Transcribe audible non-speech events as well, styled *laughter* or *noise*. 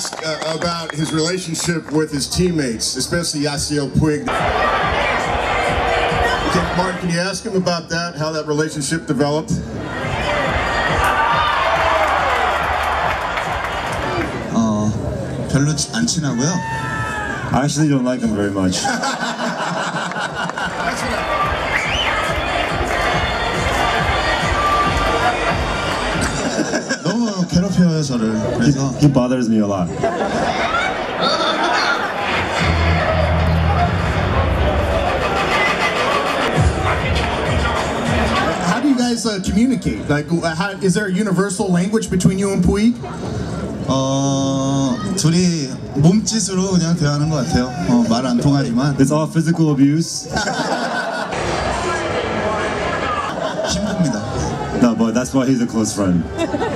ask uh, about his relationship with his teammates, especially Yasiel Puig. Can, Mark, can you ask him about that, how that relationship developed? 별로 안 친하고요. I actually don't like him very much. *laughs* 괴롭혀요 저를. 그래서 He bothers me a lot. How do you guys uh, communicate? Like, uh, how, is there a universal language between you and Puig? 어 둘이 몸짓으로 그냥 대하는 것 같아요. 어, 말 안 통하지만 It's all physical abuse. *laughs* 힘듭니다. No, but that's why he's a close friend. *laughs*